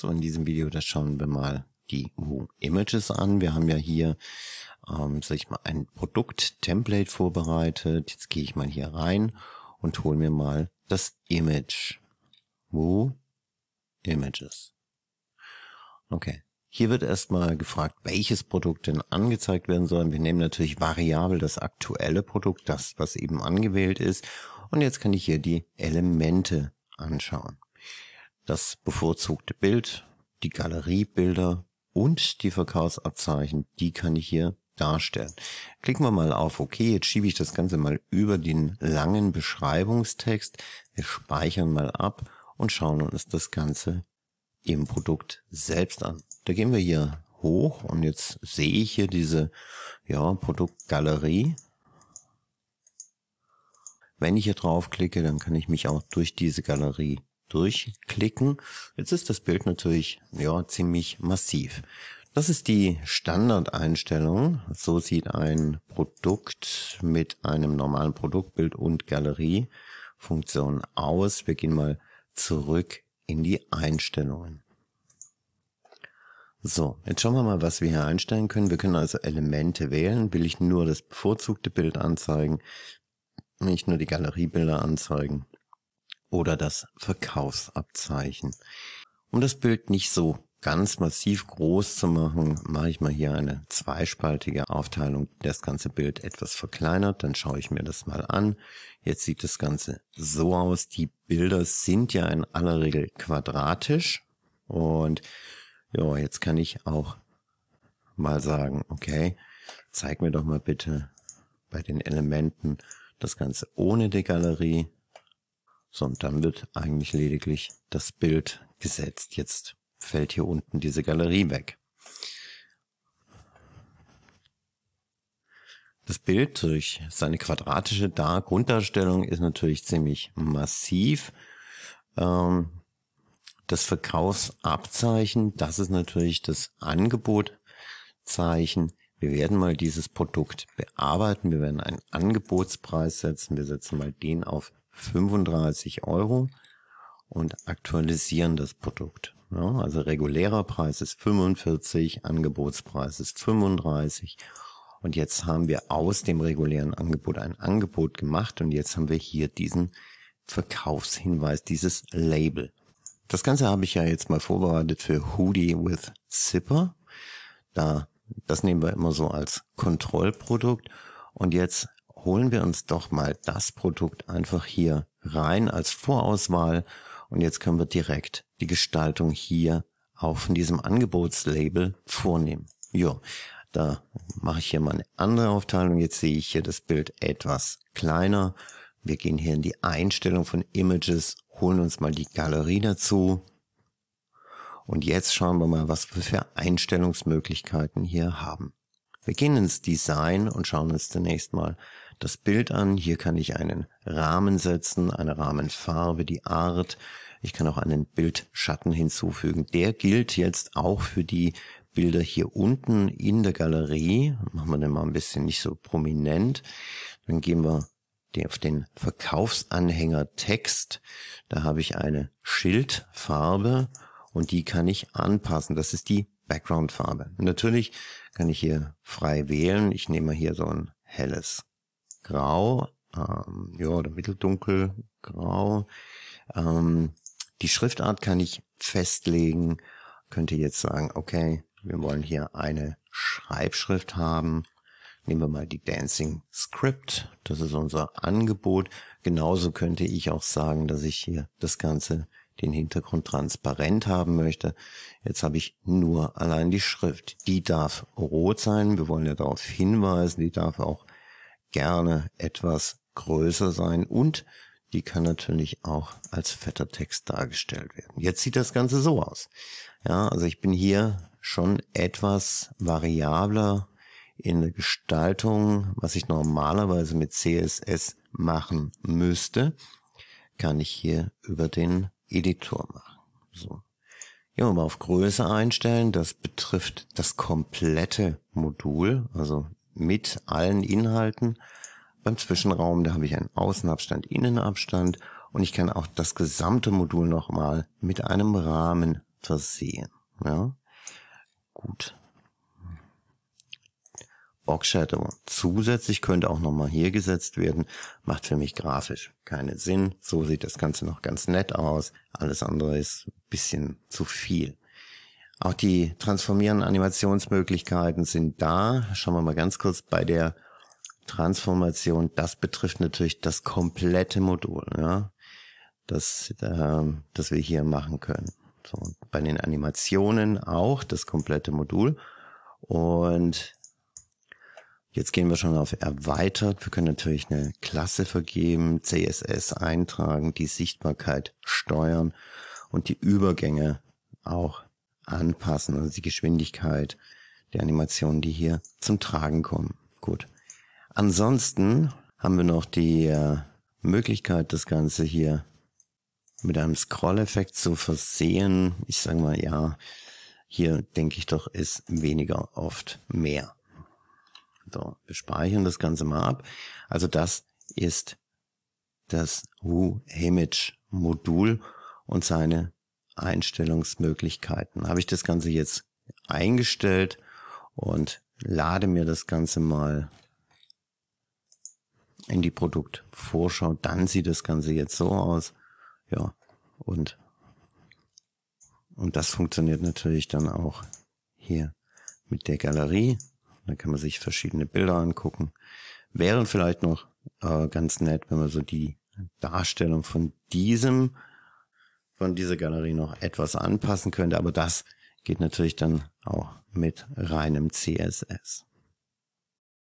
So, in diesem Video, da schauen wir mal die Woo Images an. Wir haben ja hier, ähm, sag ich mal, ein Produkt-Template vorbereitet. Jetzt gehe ich mal hier rein und hole mir mal das Image. Woo Images. Okay. Hier wird erstmal gefragt, welches Produkt denn angezeigt werden soll. Wir nehmen natürlich variabel das aktuelle Produkt, das, was eben angewählt ist. Und jetzt kann ich hier die Elemente anschauen. Das bevorzugte Bild, die Galeriebilder und die Verkaufsabzeichen, die kann ich hier darstellen. Klicken wir mal auf OK. Jetzt schiebe ich das Ganze mal über den langen Beschreibungstext. Wir speichern mal ab und schauen uns das Ganze im Produkt selbst an. Da gehen wir hier hoch und jetzt sehe ich hier diese ja, Produktgalerie. Wenn ich hier draufklicke, dann kann ich mich auch durch diese Galerie durchklicken. Jetzt ist das Bild natürlich ja ziemlich massiv. Das ist die Standardeinstellung. So sieht ein Produkt mit einem normalen Produktbild und Galeriefunktion aus. Wir gehen mal zurück in die Einstellungen. So, jetzt schauen wir mal, was wir hier einstellen können. Wir können also Elemente wählen. Will ich nur das bevorzugte Bild anzeigen? Nicht nur die Galeriebilder anzeigen? Oder das Verkaufsabzeichen? Um das Bild nicht so ganz massiv groß zu machen, mache ich mal hier eine zweispaltige Aufteilung, das ganze Bild etwas verkleinert, dann schaue ich mir das mal an. Jetzt sieht das Ganze so aus. Die Bilder sind ja in aller Regel quadratisch und ja, jetzt kann ich auch mal sagen, okay, zeig mir doch mal bitte bei den Elementen das Ganze ohne die Galerie. So, und dann wird eigentlich lediglich das Bild gesetzt. Jetzt fällt hier unten diese Galerie weg. Das Bild durch seine quadratische Dar Grunddarstellung ist natürlich ziemlich massiv. Ähm, das Verkaufsabzeichen, das ist natürlich das Angebotszeichen. Wir werden mal dieses Produkt bearbeiten. Wir werden einen Angebotspreis setzen. Wir setzen mal den auf 35 Euro und aktualisieren das Produkt. Ja, also regulärer Preis ist 45, Angebotspreis ist 35 und jetzt haben wir aus dem regulären Angebot ein Angebot gemacht und jetzt haben wir hier diesen Verkaufshinweis, dieses Label. Das Ganze habe ich ja jetzt mal vorbereitet für Hoodie with Zipper. Da, das nehmen wir immer so als Kontrollprodukt. Und jetzt holen wir uns doch mal das Produkt einfach hier rein als Vorauswahl. Und jetzt können wir direkt die Gestaltung hier auf diesem Angebotslabel vornehmen. Jo, da mache ich hier mal eine andere Aufteilung. Jetzt sehe ich hier das Bild etwas kleiner. Wir gehen hier in die Einstellung von Images holen uns mal die Galerie dazu. Und jetzt schauen wir mal, was wir für Einstellungsmöglichkeiten hier haben. Wir gehen ins Design und schauen uns zunächst mal das Bild an. Hier kann ich einen Rahmen setzen, eine Rahmenfarbe, die Art. Ich kann auch einen Bildschatten hinzufügen. Der gilt jetzt auch für die Bilder hier unten in der Galerie. Machen wir den mal ein bisschen nicht so prominent. Dann gehen wir auf den Verkaufsanhänger Text. Da habe ich eine Schildfarbe und die kann ich anpassen. Das ist die Background-Farbe. Natürlich kann ich hier frei wählen. Ich nehme hier so ein helles Grau, ähm, ja, oder mitteldunkel Grau. Ähm, die Schriftart kann ich festlegen. Könnte jetzt sagen, okay, wir wollen hier eine Schreibschrift haben. Nehmen wir mal die Dancing Script. Das ist unser Angebot. Genauso könnte ich auch sagen, dass ich hier das Ganze, den Hintergrund transparent haben möchte. Jetzt habe ich nur allein die Schrift. Die darf rot sein. Wir wollen ja darauf hinweisen. Die darf auch gerne etwas größer sein und die kann natürlich auch als fetter Text dargestellt werden. Jetzt sieht das Ganze so aus. Ja, also ich bin hier schon etwas variabler in der Gestaltung, was ich normalerweise mit CSS machen müsste, kann ich hier über den Editor machen. So. Ja, mal auf Größe einstellen. Das betrifft das komplette Modul, also mit allen Inhalten. Beim Zwischenraum, da habe ich einen Außenabstand, Innenabstand und ich kann auch das gesamte Modul nochmal mit einem Rahmen versehen. Ja, gut. Box Shadow zusätzlich könnte auch nochmal hier gesetzt werden. Macht für mich grafisch keinen Sinn. So sieht das Ganze noch ganz nett aus. Alles andere ist ein bisschen zu viel. Auch die transformierenden Animationsmöglichkeiten sind da. Schauen wir mal ganz kurz bei der Transformation. Das betrifft natürlich das komplette Modul, ja, das, äh, das wir hier machen können. So, bei den Animationen auch das komplette Modul. Und Jetzt gehen wir schon auf erweitert. Wir können natürlich eine Klasse vergeben, CSS eintragen, die Sichtbarkeit steuern und die Übergänge auch anpassen, also die Geschwindigkeit der Animationen, die hier zum Tragen kommen. Gut. Ansonsten haben wir noch die äh, Möglichkeit, das Ganze hier mit einem Scroll-Effekt zu versehen. Ich sage mal, ja, hier denke ich doch, ist weniger oft mehr. So, wir speichern das Ganze mal ab. Also das ist das Who-Image Modul und seine Einstellungsmöglichkeiten. Habe ich das Ganze jetzt eingestellt und lade mir das Ganze mal in die Produktvorschau. Dann sieht das Ganze jetzt so aus. Ja, und, und das funktioniert natürlich dann auch hier mit der Galerie. Da kann man sich verschiedene Bilder angucken. Wäre vielleicht noch äh, ganz nett, wenn man so die Darstellung von diesem, von dieser Galerie noch etwas anpassen könnte. Aber das geht natürlich dann auch mit reinem CSS.